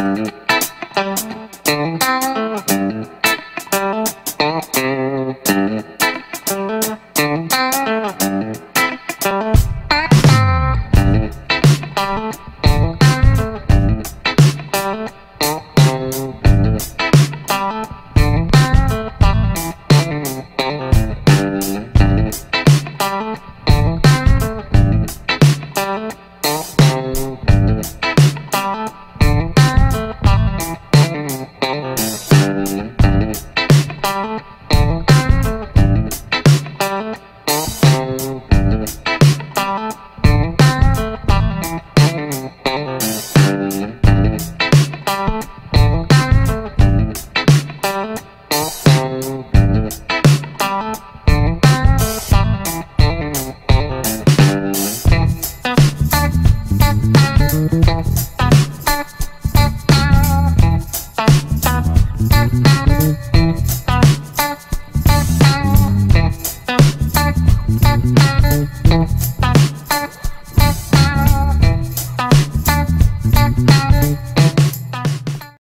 Thank you. Thank